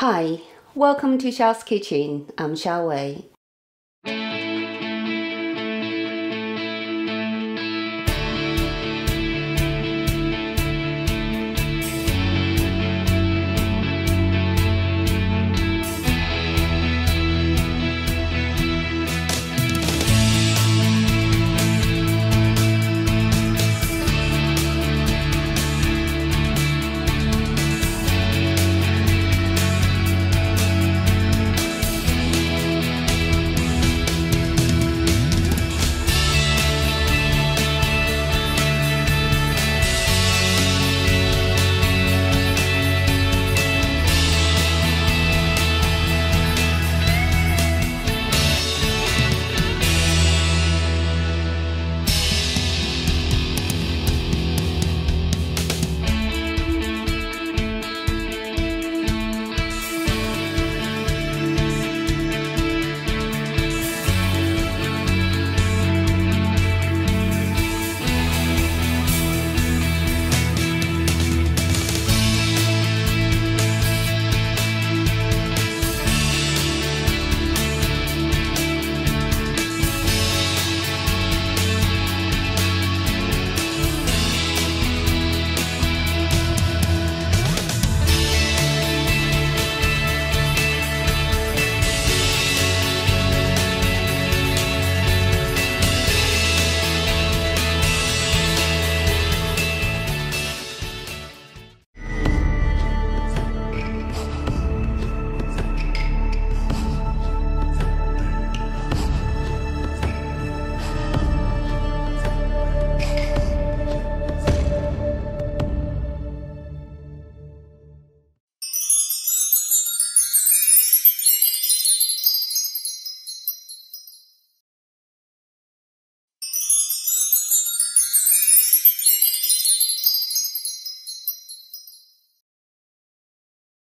Hi, welcome to Xiao's Kitchen. I'm Xiao Wei.